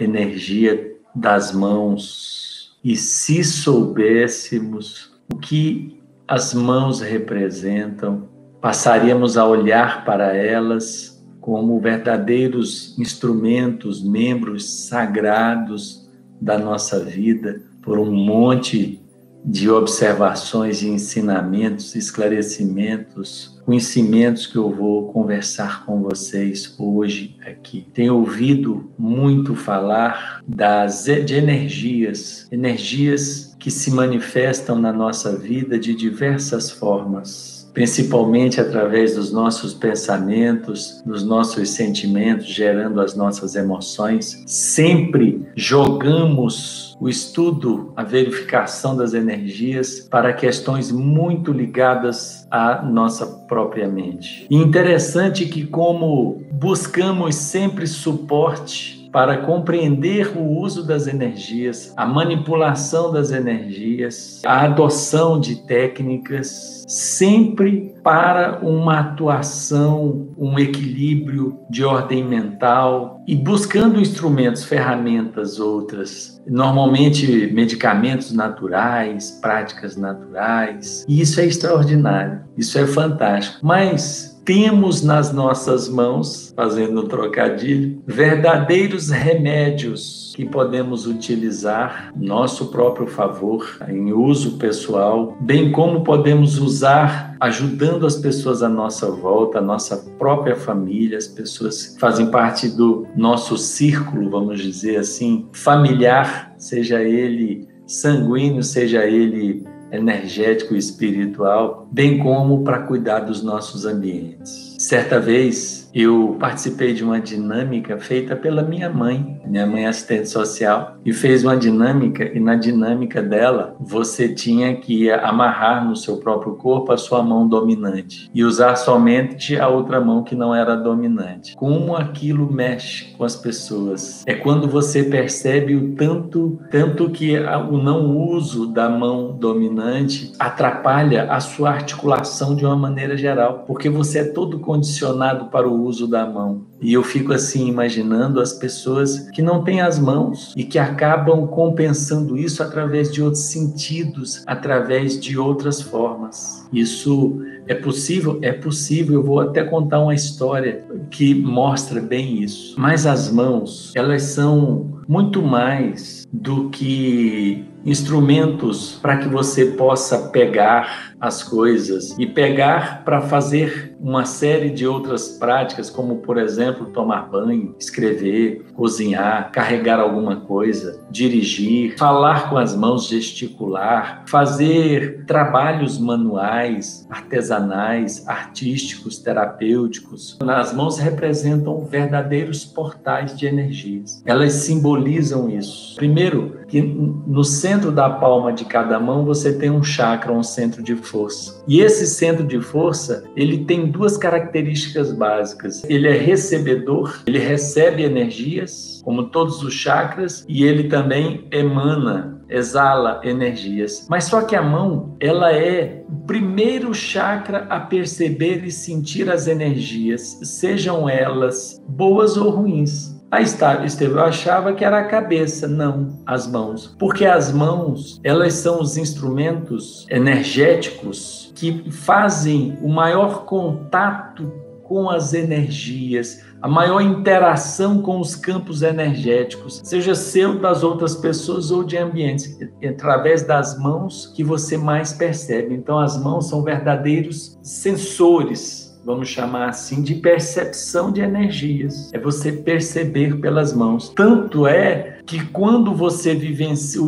energia das mãos. E se soubéssemos o que as mãos representam, passaríamos a olhar para elas como verdadeiros instrumentos, membros sagrados da nossa vida, por um monte de observações e ensinamentos, esclarecimentos, conhecimentos que eu vou conversar com vocês hoje aqui. Tenho ouvido muito falar das de energias, energias que se manifestam na nossa vida de diversas formas principalmente através dos nossos pensamentos, dos nossos sentimentos, gerando as nossas emoções. Sempre jogamos o estudo, a verificação das energias para questões muito ligadas à nossa própria mente. E interessante que como buscamos sempre suporte para compreender o uso das energias, a manipulação das energias, a adoção de técnicas, sempre para uma atuação, um equilíbrio de ordem mental e buscando instrumentos, ferramentas outras, normalmente medicamentos naturais, práticas naturais. E isso é extraordinário, isso é fantástico. Mas temos nas nossas mãos, fazendo um trocadilho, verdadeiros remédios que podemos utilizar nosso próprio favor, em uso pessoal, bem como podemos usar ajudando as pessoas à nossa volta, a nossa própria família, as pessoas que fazem parte do nosso círculo, vamos dizer assim, familiar, seja ele sanguíneo, seja ele energético e espiritual, bem como para cuidar dos nossos ambientes. Certa vez, eu participei de uma dinâmica feita pela minha mãe, minha mãe é assistente social, e fez uma dinâmica, e na dinâmica dela, você tinha que amarrar no seu próprio corpo a sua mão dominante e usar somente a outra mão que não era dominante. Como aquilo mexe com as pessoas? É quando você percebe o tanto, tanto que o não uso da mão dominante atrapalha a sua articulação de uma maneira geral, porque você é todo condicionado para o uso da mão. E eu fico assim imaginando as pessoas que não têm as mãos e que acabam compensando isso através de outros sentidos, através de outras formas. Isso é possível? É possível. Eu vou até contar uma história que mostra bem isso. Mas as mãos, elas são muito mais do que instrumentos para que você possa pegar as coisas e pegar para fazer uma série de outras práticas, como por exemplo tomar banho, escrever, cozinhar, carregar alguma coisa, dirigir, falar com as mãos, gesticular, fazer trabalhos manuais, artesanais, artísticos, terapêuticos. As mãos representam verdadeiros portais de energias. Elas simbolizam isso. Primeiro, que no centro da palma de cada mão você tem um chakra, um centro de força. E esse centro de força, ele tem duas características básicas. Ele é recebedor, ele recebe energias, como todos os chakras, e ele também emana, exala energias. Mas só que a mão, ela é o primeiro chakra a perceber e sentir as energias, sejam elas boas ou ruins. Aí Estevão achava que era a cabeça, não, as mãos. Porque as mãos, elas são os instrumentos energéticos que fazem o maior contato com as energias, a maior interação com os campos energéticos, seja seu, das outras pessoas ou de ambientes, através das mãos que você mais percebe. Então, as mãos são verdadeiros sensores vamos chamar assim, de percepção de energias. É você perceber pelas mãos. Tanto é que quando você vivencia,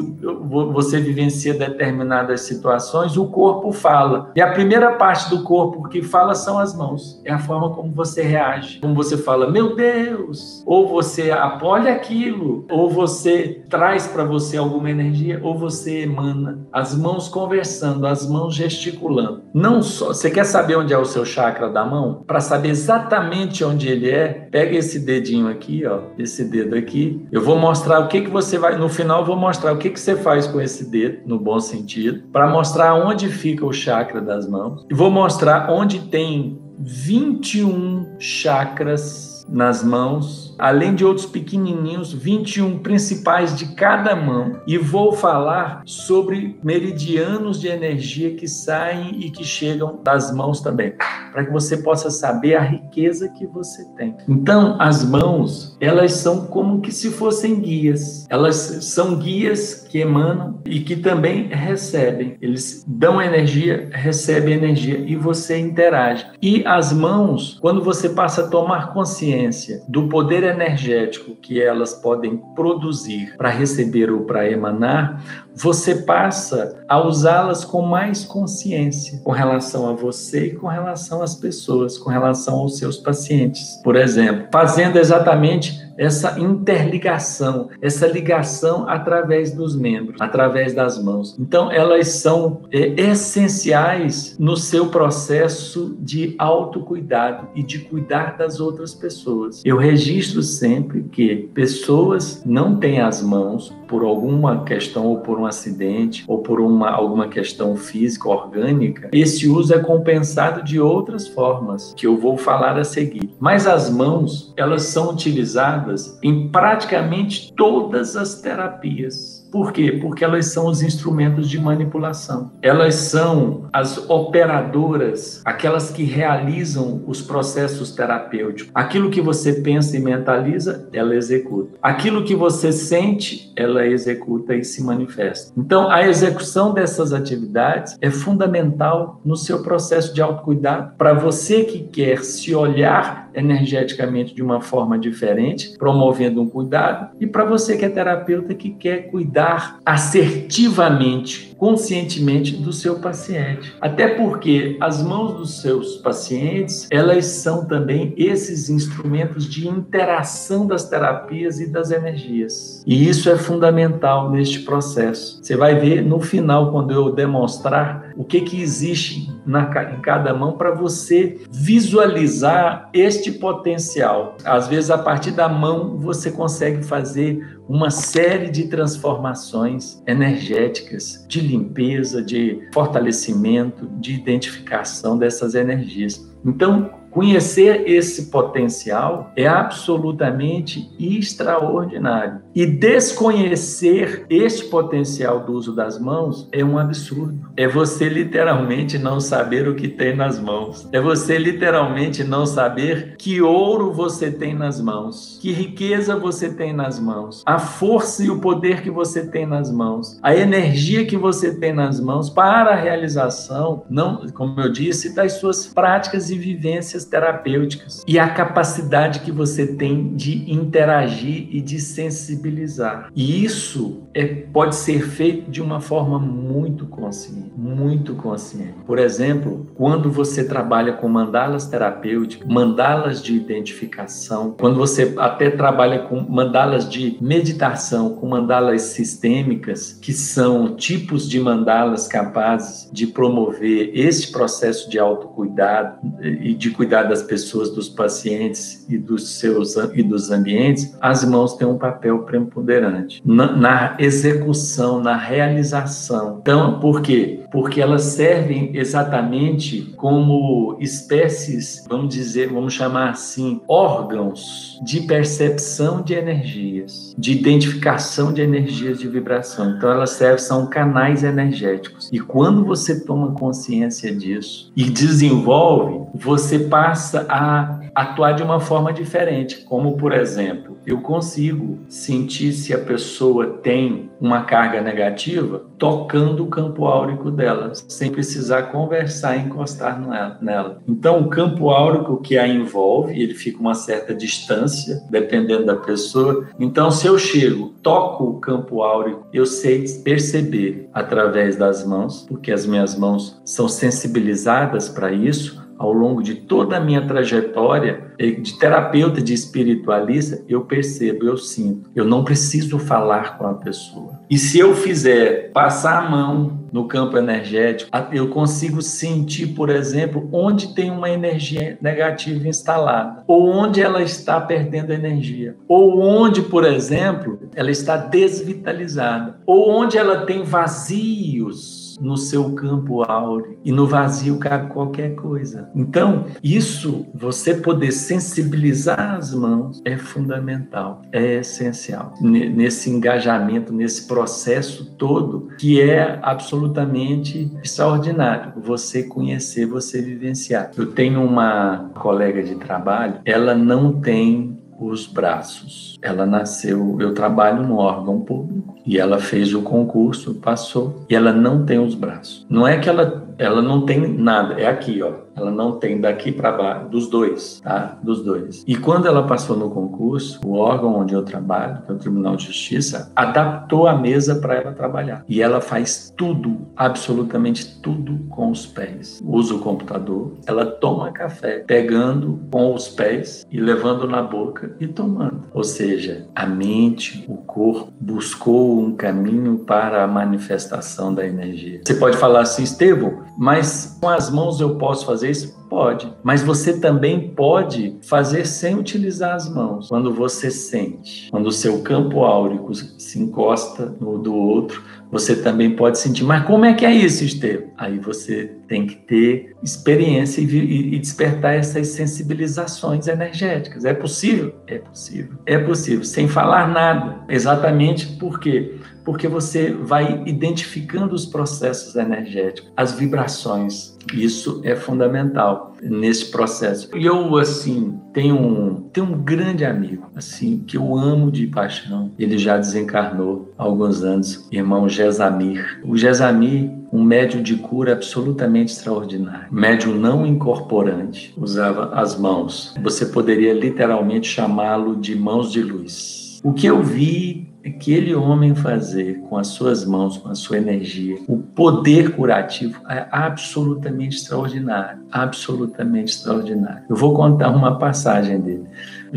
você vivencia determinadas situações, o corpo fala. E a primeira parte do corpo que fala são as mãos. É a forma como você reage. Como você fala, meu Deus! Ou você apoia aquilo, ou você traz para você alguma energia, ou você emana. As mãos conversando, as mãos gesticulando. Não só. Você quer saber onde é o seu chakra da mão? Para saber exatamente onde ele é, pega esse dedinho aqui, ó, esse dedo aqui. Eu vou mostrar o que que você vai. No final, eu vou mostrar o que que você faz com esse dedo, no bom sentido, para mostrar onde fica o chakra das mãos. E vou mostrar onde tem 21 chakras nas mãos além de outros pequenininhos, 21 principais de cada mão. E vou falar sobre meridianos de energia que saem e que chegam das mãos também, para que você possa saber a riqueza que você tem. Então, as mãos, elas são como que se fossem guias. Elas são guias que emanam e que também recebem. Eles dão energia, recebem energia e você interage. E as mãos, quando você passa a tomar consciência do poder energético que elas podem produzir para receber ou para emanar, você passa a usá-las com mais consciência com relação a você e com relação às pessoas, com relação aos seus pacientes. Por exemplo, fazendo exatamente essa interligação, essa ligação através dos membros, através das mãos. Então, elas são é, essenciais no seu processo de autocuidado e de cuidar das outras pessoas. Eu registro sempre que pessoas não têm as mãos por alguma questão ou por um acidente ou por uma, alguma questão física, orgânica, esse uso é compensado de outras formas que eu vou falar a seguir. Mas as mãos, elas são utilizadas em praticamente todas as terapias por quê? Porque elas são os instrumentos de manipulação. Elas são as operadoras, aquelas que realizam os processos terapêuticos. Aquilo que você pensa e mentaliza, ela executa. Aquilo que você sente, ela executa e se manifesta. Então, a execução dessas atividades é fundamental no seu processo de autocuidado para você que quer se olhar energeticamente de uma forma diferente, promovendo um cuidado, e para você que é terapeuta que quer cuidar assertivamente, conscientemente do seu paciente. Até porque as mãos dos seus pacientes, elas são também esses instrumentos de interação das terapias e das energias. E isso é fundamental neste processo. Você vai ver no final quando eu demonstrar o que que existe na, em cada mão para você visualizar este potencial. Às vezes, a partir da mão, você consegue fazer uma série de transformações energéticas, de limpeza, de fortalecimento, de identificação dessas energias. Então, Conhecer esse potencial é absolutamente extraordinário. E desconhecer este potencial do uso das mãos é um absurdo. É você literalmente não saber o que tem nas mãos. É você literalmente não saber que ouro você tem nas mãos, que riqueza você tem nas mãos, a força e o poder que você tem nas mãos, a energia que você tem nas mãos para a realização, não, como eu disse, das suas práticas e vivências terapêuticas e a capacidade que você tem de interagir e de sensibilizar. E isso é, pode ser feito de uma forma muito consciente, muito consciente. Por exemplo, quando você trabalha com mandalas terapêuticas, mandalas de identificação, quando você até trabalha com mandalas de meditação, com mandalas sistêmicas, que são tipos de mandalas capazes de promover esse processo de autocuidado e de cuidar cuidar das pessoas, dos pacientes e dos seus e dos ambientes, as mãos têm um papel preponderante na, na execução, na realização. Então, por quê? Porque elas servem exatamente como espécies, vamos dizer, vamos chamar assim, órgãos de percepção de energias, de identificação de energias de vibração. Então, elas servem, são canais energéticos. E quando você toma consciência disso e desenvolve, você passa a atuar de uma forma diferente, como por exemplo, eu consigo sentir se a pessoa tem uma carga negativa tocando o campo áurico dela, sem precisar conversar e encostar nela. Então, o campo áurico que a envolve, ele fica uma certa distância, dependendo da pessoa. Então, se eu chego, toco o campo áurico, eu sei perceber através das mãos, porque as minhas mãos são sensibilizadas para isso ao longo de toda a minha trajetória de terapeuta, de espiritualista, eu percebo, eu sinto. Eu não preciso falar com a pessoa. E se eu fizer passar a mão no campo energético, eu consigo sentir, por exemplo, onde tem uma energia negativa instalada, ou onde ela está perdendo energia, ou onde, por exemplo, ela está desvitalizada, ou onde ela tem vazios no seu campo áureo e no vazio cabe qualquer coisa. Então, isso, você poder sensibilizar as mãos é fundamental, é essencial nesse engajamento, nesse processo todo que é absolutamente extraordinário. Você conhecer, você vivenciar. Eu tenho uma colega de trabalho, ela não tem os braços. Ela nasceu, eu trabalho no órgão público e ela fez o concurso, passou e ela não tem os braços. Não é que ela ela não tem nada, é aqui, ó. Ela não tem daqui para baixo, dos dois, tá? Dos dois. E quando ela passou no concurso, o órgão onde eu trabalho, que é o Tribunal de Justiça, adaptou a mesa para ela trabalhar. E ela faz tudo, absolutamente tudo com os pés. Usa o computador, ela toma café pegando com os pés e levando na boca e tomando. Ou seja, a mente, o corpo buscou um caminho para a manifestação da energia. Você pode falar assim, Estevão, mas com as mãos eu posso fazer isso? Pode. Mas você também pode fazer sem utilizar as mãos. Quando você sente, quando o seu campo áurico se encosta no do outro, você também pode sentir. Mas como é que é isso, Estevam? Aí você tem que ter experiência e, e despertar essas sensibilizações energéticas. É possível? É possível. É possível, sem falar nada. Exatamente porque porque você vai identificando os processos energéticos, as vibrações. Isso é fundamental nesse processo. E eu, assim, tenho um, tenho um grande amigo, assim, que eu amo de paixão. Ele já desencarnou há alguns anos, irmão Gesamir. O Gesamir, um médium de cura absolutamente extraordinário. Médium não incorporante, usava as mãos. Você poderia literalmente chamá-lo de mãos de luz. O que eu vi aquele homem fazer com as suas mãos, com a sua energia, o poder curativo é absolutamente extraordinário, absolutamente extraordinário. Eu vou contar uma passagem dele. O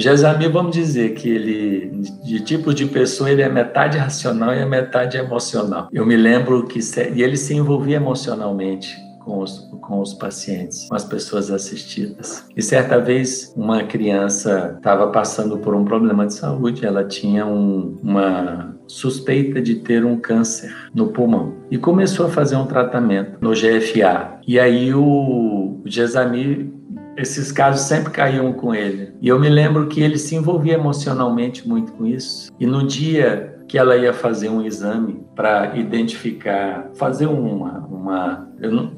vamos dizer que ele, de tipo de pessoa, ele é metade racional e é metade emocional. Eu me lembro que e ele se envolvia emocionalmente com os, com os pacientes, com as pessoas assistidas. E certa vez, uma criança estava passando por um problema de saúde, ela tinha um, uma suspeita de ter um câncer no pulmão e começou a fazer um tratamento no GFA. E aí o, o esses casos sempre caíam com ele. E eu me lembro que ele se envolvia emocionalmente muito com isso. E no dia que ela ia fazer um exame para identificar, fazer uma, uma,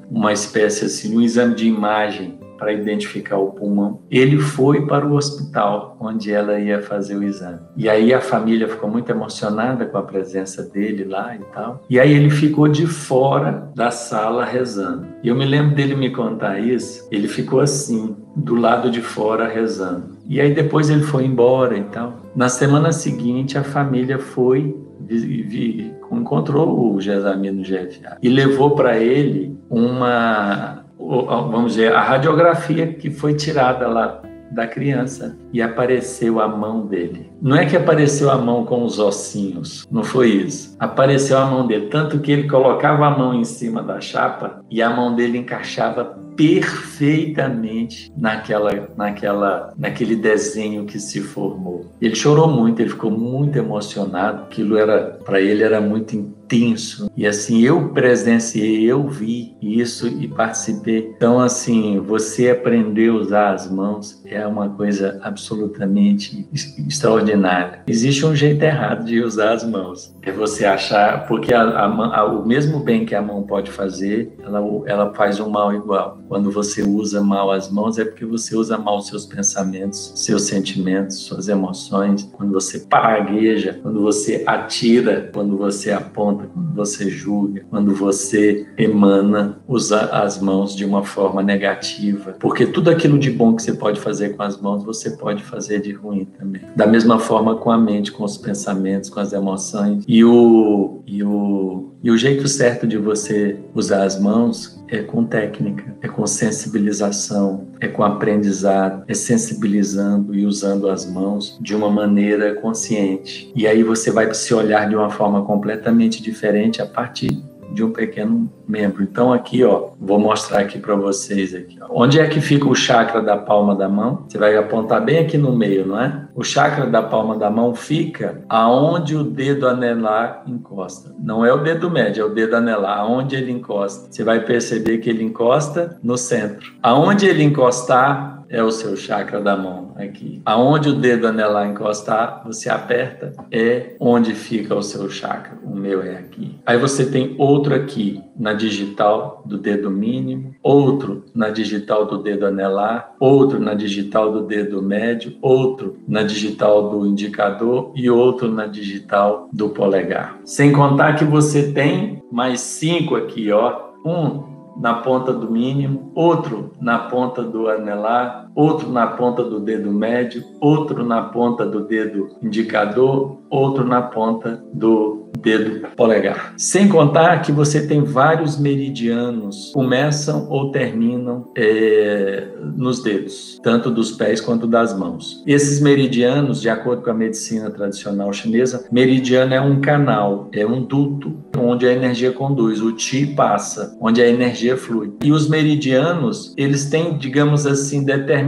uma espécie assim, um exame de imagem para identificar o pulmão. Ele foi para o hospital onde ela ia fazer o exame. E aí a família ficou muito emocionada com a presença dele lá e tal. E aí ele ficou de fora da sala rezando. E eu me lembro dele me contar isso. Ele ficou assim, do lado de fora rezando. E aí depois ele foi embora e tal. Na semana seguinte a família foi vi, vi, encontrou o Gesamir no GFA e levou para ele uma vamos dizer, a radiografia que foi tirada lá da criança e apareceu a mão dele. Não é que apareceu a mão com os ossinhos, não foi isso. Apareceu a mão dele, tanto que ele colocava a mão em cima da chapa e a mão dele encaixava perfeitamente naquela, naquela, naquele desenho que se formou. Ele chorou muito, ele ficou muito emocionado. Aquilo era para ele era muito intenso. E assim, eu presenciei, eu vi isso e participei. Então, assim, você aprender a usar as mãos é uma coisa absolutamente extraordinária. Existe um jeito errado de usar as mãos. É você achar, porque a, a, a, o mesmo bem que a mão pode fazer, ela, ela faz um mal igual. Quando você usa mal as mãos, é porque você usa mal seus pensamentos, seus sentimentos, suas emoções. Quando você pragueja, quando você atira, quando você aponta, quando você julga, quando você emana, usa as mãos de uma forma negativa. Porque tudo aquilo de bom que você pode fazer com as mãos, você pode fazer de ruim também. Da mesma forma com a mente, com os pensamentos, com as emoções. E o, e o, e o jeito certo de você usar as mãos é com técnica, é com sensibilização, é com aprendizado, é sensibilizando e usando as mãos de uma maneira consciente. E aí você vai se olhar de uma forma completamente diferente a partir de um pequeno membro. Então aqui, ó, vou mostrar aqui para vocês aqui. Ó. Onde é que fica o chakra da palma da mão? Você vai apontar bem aqui no meio, não é? O chakra da palma da mão fica aonde o dedo anelar encosta. Não é o dedo médio, é o dedo anelar, aonde ele encosta. Você vai perceber que ele encosta no centro. Aonde ele encostar, é o seu chakra da mão aqui. Aonde o dedo anelar encostar, você aperta, é onde fica o seu chakra. O meu é aqui. Aí você tem outro aqui na digital do dedo mínimo, outro na digital do dedo anelar, outro na digital do dedo médio, outro na digital do indicador e outro na digital do polegar. Sem contar que você tem mais cinco aqui, ó. Um na ponta do mínimo, outro na ponta do anelar, outro na ponta do dedo médio, outro na ponta do dedo indicador, outro na ponta do dedo polegar. Sem contar que você tem vários meridianos, começam ou terminam é, nos dedos, tanto dos pés quanto das mãos. Esses meridianos, de acordo com a medicina tradicional chinesa, meridiano é um canal, é um duto onde a energia conduz, o chi passa, onde a energia flui. E os meridianos, eles têm, digamos assim, determinados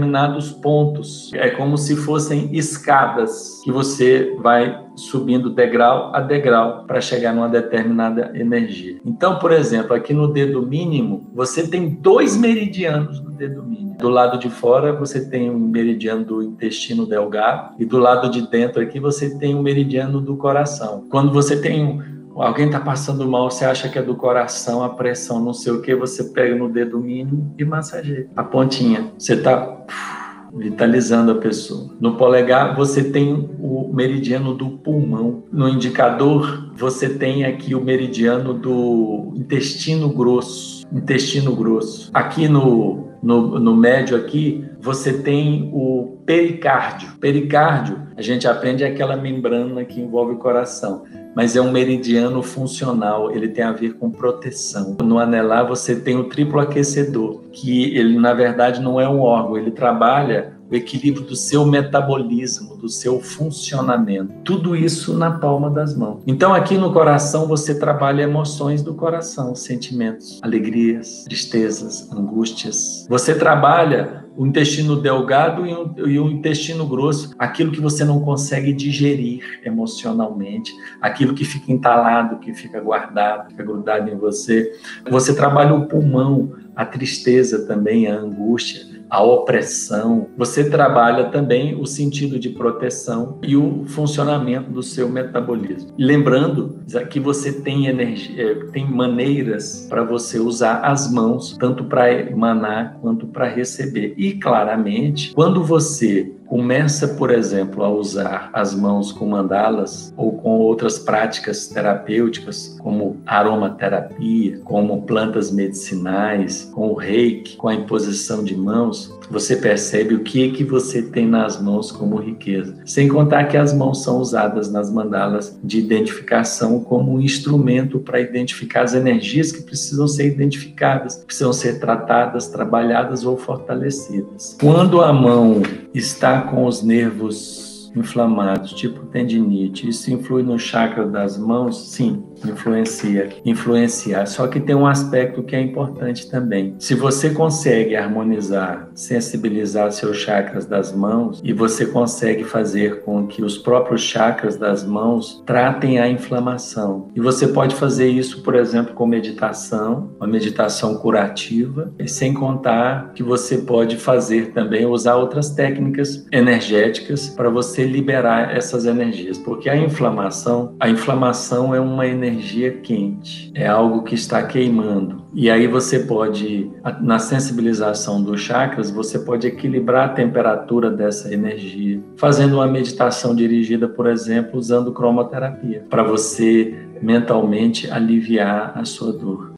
pontos. É como se fossem escadas que você vai subindo degrau a degrau para chegar numa determinada energia. Então, por exemplo, aqui no dedo mínimo, você tem dois meridianos no dedo mínimo. Do lado de fora, você tem o um meridiano do intestino delgado e do lado de dentro aqui você tem o um meridiano do coração. Quando você tem um alguém está passando mal, você acha que é do coração, a pressão, não sei o que, você pega no dedo mínimo e massageia a pontinha. Você está vitalizando a pessoa. No polegar, você tem o meridiano do pulmão. No indicador, você tem aqui o meridiano do intestino grosso. Intestino grosso. Aqui no, no, no médio aqui, você tem o pericárdio. Pericárdio, a gente aprende é aquela membrana que envolve o coração mas é um meridiano funcional, ele tem a ver com proteção. No anelar você tem o triplo aquecedor, que ele na verdade não é um órgão, ele trabalha o equilíbrio do seu metabolismo, do seu funcionamento. Tudo isso na palma das mãos. Então, aqui no coração, você trabalha emoções do coração, sentimentos, alegrias, tristezas, angústias. Você trabalha o intestino delgado e o, intestino grosso, aquilo que você não consegue digerir emocionalmente, aquilo que fica entalado, que fica guardado, fica grudado em você. Você trabalha o pulmão, a tristeza também, a angústia a opressão. Você trabalha também o sentido de proteção e o funcionamento do seu metabolismo. Lembrando que você tem energia, é, tem maneiras para você usar as mãos tanto para emanar quanto para receber. E claramente, quando você começa, por exemplo, a usar as mãos com mandalas ou com outras práticas terapêuticas, como aromaterapia, como plantas medicinais, com o reiki, com a imposição de mãos, você percebe o que que você tem nas mãos como riqueza. Sem contar que as mãos são usadas nas mandalas de identificação como um instrumento para identificar as energias que precisam ser identificadas, precisam ser tratadas, trabalhadas ou fortalecidas. Quando a mão está com os nervos inflamados, tipo tendinite, isso influi no chakra das mãos? Sim, influencia, influenciar. Só que tem um aspecto que é importante também. Se você consegue harmonizar, sensibilizar seus chakras das mãos e você consegue fazer com que os próprios chakras das mãos tratem a inflamação. E você pode fazer isso, por exemplo, com meditação, uma meditação curativa, e sem contar que você pode fazer também usar outras técnicas energéticas para você liberar essas energias, porque a inflamação, a inflamação é uma energia energia quente, é algo que está queimando. E aí você pode, na sensibilização dos chakras, você pode equilibrar a temperatura dessa energia, fazendo uma meditação dirigida, por exemplo, usando cromoterapia, para você mentalmente aliviar a sua dor.